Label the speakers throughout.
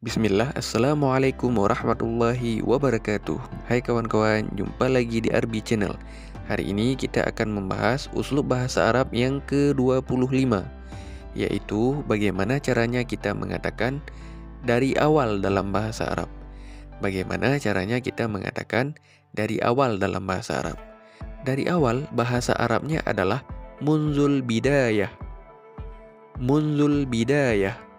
Speaker 1: Bismillah, Assalamualaikum warahmatullahi wabarakatuh. Hai kawan-kawan, jumpa lagi di Arbi Channel. Hari ini kita akan membahas uslub bahasa Arab yang ke-25 Yaitu bagaimana caranya kita mengatakan dari awal dalam bahasa Arab. Bagaimana caranya kita mengatakan dari awal dalam bahasa Arab? Dari awal bahasa Arabnya adalah munzul bidayah. Munzul bidayah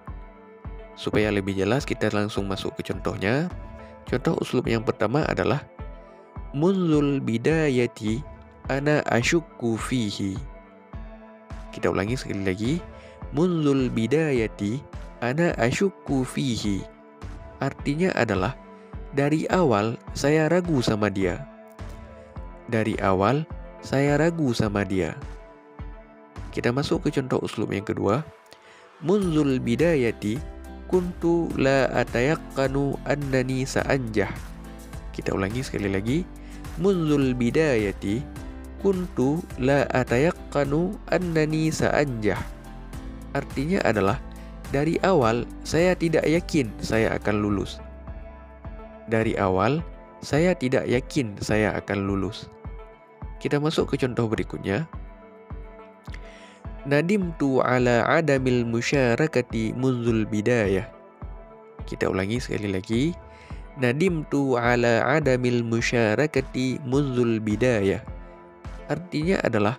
Speaker 1: Supaya lebih jelas kita langsung masuk ke contohnya. Contoh uslub yang pertama adalah Munzul bidayati ana asyukku fihi. Kita ulangi sekali lagi. Munzul bidayati ana asyukku fihi. Artinya adalah dari awal saya ragu sama dia. Dari awal saya ragu sama dia. Kita masuk ke contoh uslub yang kedua. Munzul bidayati kuntu la atayaqqanu annani sa'anjah. Kita ulangi sekali lagi. Munzul bidayati kuntu la atayaqqanu annani sa'anjah. Artinya adalah dari awal saya tidak yakin saya akan lulus. Dari awal saya tidak yakin saya akan lulus. Kita masuk ke contoh berikutnya. Nadimtu ala adamil musyarakati munzul bidayah. Kita ulangi sekali lagi. Nadimtu ala adamil musyarakati munzul bidayah. Artinya adalah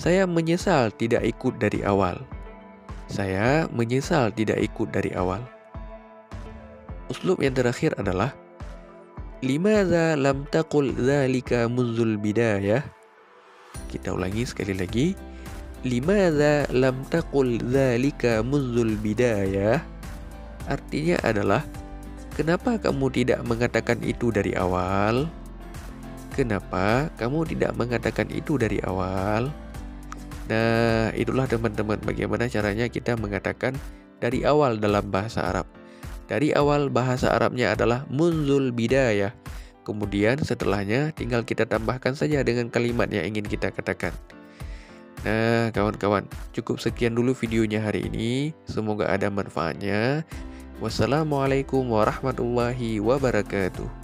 Speaker 1: saya menyesal tidak ikut dari awal. Saya menyesal tidak ikut dari awal. Uslub yang terakhir adalah Limadha lam taqul dzalika munzul bidayah? Kita ulangi sekali lagi. Limadha lam taqul dzalika munzul bidayah? Artinya adalah kenapa kamu tidak mengatakan itu dari awal? Kenapa kamu tidak mengatakan itu dari awal? Nah, itulah teman-teman bagaimana caranya kita mengatakan dari awal dalam bahasa Arab. Dari awal bahasa Arabnya adalah munzul bidayah. Kemudian setelahnya tinggal kita tambahkan saja dengan kalimat yang ingin kita katakan. Nah, kawan-kawan, cukup sekian dulu videonya hari ini. Semoga ada manfaatnya. Wassalamualaikum warahmatullahi wabarakatuh.